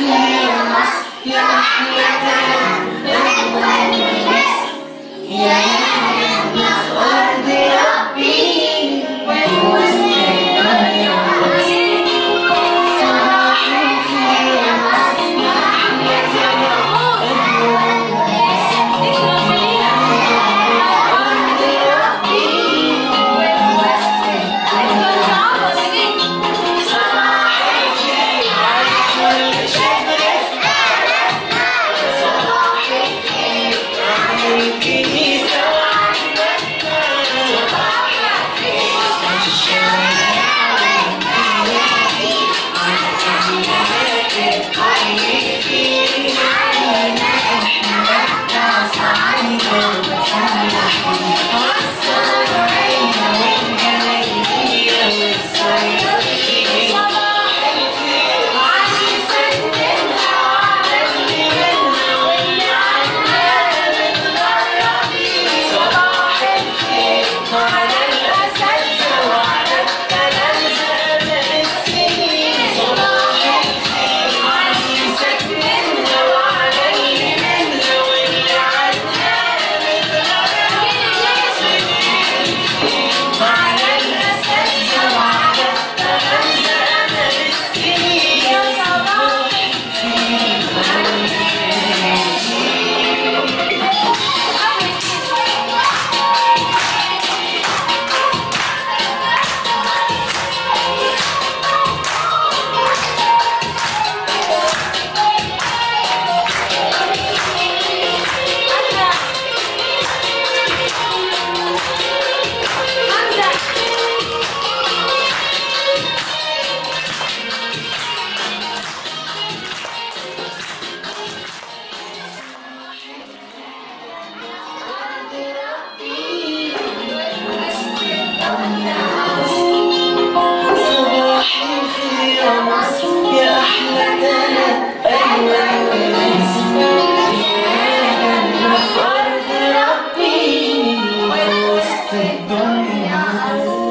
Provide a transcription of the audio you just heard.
Yeah. Amen.